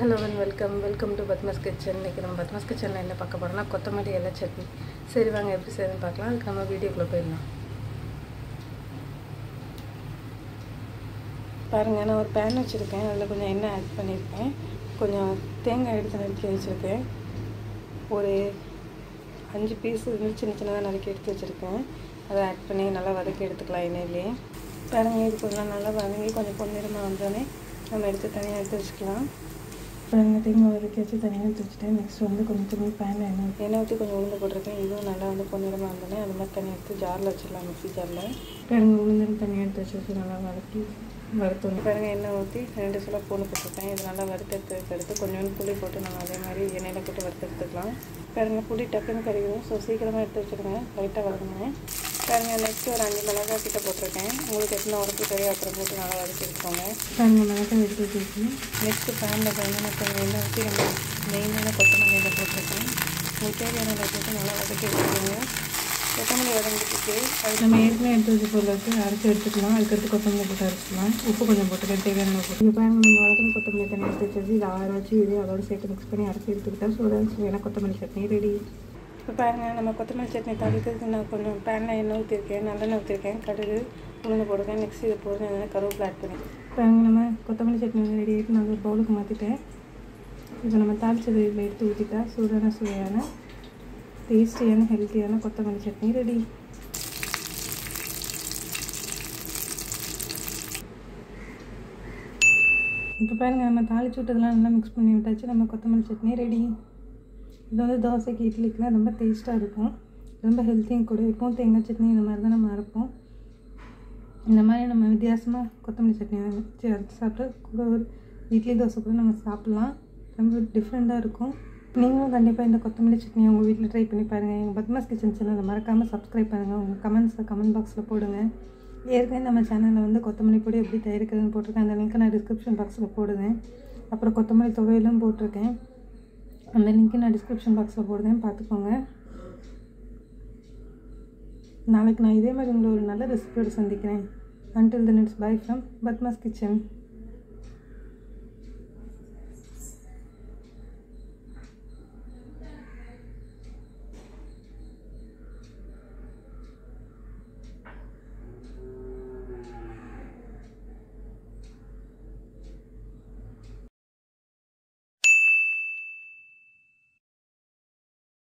Hello man welcome welcome to kitchen இன்றைக்கி நம்ம பத்மஸ் கிச்சனில் என்ன பார்க்க போகிறோம்னா கொத்தமல்லி இலை சட்னி. சரி வாங்க எப்படி செய்யணும்னு பார்க்கலாம். அதுக்கு நம்ம வீடியோக்குள்ளே போயிடலாம். பாருங்கள் நான் ஒரு பேன் வச்சுருக்கேன். அதில் கொஞ்சம் எண்ணெய் ஆட் பண்ணியிருக்கேன் கொஞ்சம் தேங்காய் எடுத்து நறுக்கி வச்சுருக்கேன். ஒரு அஞ்சு பீஸ் வந்து சின்ன சின்னதாக நறுக்கி எடுத்து வச்சுருக்கேன். அதை ஆட் பண்ணி நல்லா வதக்கி எடுத்துக்கலாம் எண்ணெயிலே. பாருங்கள் இது கொஞ்சம் நல்லா வதங்கி கொஞ்சம் பொன்னிறமாக வந்தோடனே நம்ம எடுத்து தனியாக எடுத்து வச்சுக்கலாம். பாருங்க தேங்காய் வதக்கி வச்சு தனியாக எடுத்து வச்சுட்டேன் நெக்ஸ்ட் வந்து கொஞ்சம் தண்ணி பேன் எண்ணெய் எண்ணெய் ஊற்றி கொஞ்சம் உளுந்து போட்டிருக்கேன். இதுவும் நல்லா வந்து பொன்னிறமாக வந்தோடனே அது மாதிரி தனியாக எடுத்து ஜாரில் வச்சிடலாம் மிக்ஸி ஜாரில் பாருங்க உளுந்து தனியாக எடுத்து வச்சு வச்சு நல்லா வதக்கி வறுத்து பாருங்க எண்ணெய் ஊற்றி ரெண்டு சில பூண்டு போட்டிருக்கேன். இது நல்லா வறுத்து எடுத்து கொஞ்சோண்டு புளி போட்டு நம்ம அதே மாதிரி எண்ணெயில் போட்டு வறுத்து எடுத்துக்கலாம் பாருங்க புளி டக்குன்னு கறிக்கும் ஸோ சீக்கிரமாக எடுத்து வச்சுருங்க லைட்டாக வதங்குங்க. பாருங்க நெக்ஸ்ட் ஒரு அஞ்சு மிளகாய் கிட்ட போட்டிருக்கேன். உங்களுக்கு எத்தனை உடம்பு கறி அப்புறம் போட்டு நல்லா வதக்கி எடுத்துக்கோங்க. பாருங்க மிளகாய் எடுத்து வச்சுருக்கேன். நெக்ஸ்ட் பேனில் பாருங்க நான் கொஞ்சம் எண்ணெய் ஊற்றி நம்ம மெயினான கொத்தமல்லியில் போட்டிருக்கேன். உங்களுக்கு தேவையான போட்டு நல்லா வதக்கி எடுத்துக்கோங்க. கொத்தமல்லி வதங்கிட்டு அது நம்ம ஏற்கனவே எடுத்து வச்ச பொருள் வச்சு அரைச்சி எடுத்துக்கலாம். அதுக்கடுத்து கொத்தமல்லி போட்டு அரைச்சிக்கலாம். உப்பு கொஞ்சம் போட்டுக்கலாம் தேவையான உப்பு. இப்போ நம்ம வளர்க்கணும் கொத்தமல்லி தண்ணி எடுத்து வச்சு இதை ஆற வச்சு இது அதோட சேர்த்து மிக்ஸ் பண்ணி அரைச்சி எடுத்துக்கிட்டா சூடாக சுவையான கொத்தமல்லி சட்னி ரெடி இப்போ பாருங்கள் நம்ம கொத்தமல்லி சட்னி தாளிக்கிறதுக்கு நான் கொஞ்சம் பேனில் எண்ணெய் ஊற்றிருக்கேன் நல்லெண்ணெய் ஊற்றிருக்கேன் கடுகு உளுந்து போடுறேன் நெக்ஸ்ட் இது போடுங்க அதனால் கருவேப்பிலை ஆட் பண்ணி. பாருங்கள் நம்ம கொத்தமல்லி சட்னி ரெடி ஆகிட்டு நான் ஒரு பவுலுக்கு மாற்றிட்டேன் இப்போ நம்ம தாளிச்சது இதில் எடுத்து ஊற்றிட்டா சூடான சுவையான டேஸ்டியான ஹெல்த்தியான கொத்தமல்லி சட்னி ரெடி இப்போ பாருங்கள் நம்ம தாளிச்சு விட்டதெல்லாம் நல்லா மிக்ஸ் பண்ணி விட்டாச்சு நம்ம கொத்தமல்லி சட்னி ரெடி இது வந்து தோசைக்கு இட்லிக்கெலாம் ரொம்ப டேஸ்ட்டாக இருக்கும். ரொம்ப ஹெல்த்தியும் கூட இருக்கும். தேங்காய் சட்னி இந்த மாதிரி தான் நம்ம அரைப்போம் இந்த மாதிரி நம்ம வித்தியாசமாக கொத்தமல்லி சட்னி வச்சு அரைச்சி சாப்பிட்டு கூட ஒரு இட்லி தோசை கூட நம்ம சாப்பிட்லாம். ரொம்ப டிஃப்ரெண்ட்டாக இருக்கும். நீங்களும் கண்டிப்பாக இந்த கொத்தமல்லி சட்னி உங்கள் வீட்டில் ட்ரை பண்ணி பாருங்கள் எங்கள் பத்மாஸ் கிச்சன் சேனலை மறக்காமல் சப்ஸ்கிரைப் பண்ணுங்கள் உங்கள் கமெண்ட்ஸை கமெண்ட் பாக்ஸில் போடுங்க. ஏற்கனவே நம்ம சேனலில் வந்து கொத்தமல்லி பொடி எப்படி தயாரிக்கிறதுன்னு போட்டிருக்கேன். அந்த லிங்க்கை நான் டிஸ்கிரிப்ஷன் பாக்ஸில் போடுவேன் அப்புறம் கொத்தமல்லி துவையலும் போட்டிருக்கேன். அந்த லிங்க்கை நான் டிஸ்கிரிப்ஷன் பாக்ஸில் போடுறேன் பார்த்துக்கோங்க. நாளைக்கு நான் இதே மாதிரி உங்களை ஒரு நல்ல ரெசிபியோடு சந்திக்கிறேன். Until the next bye from Padma's kitchen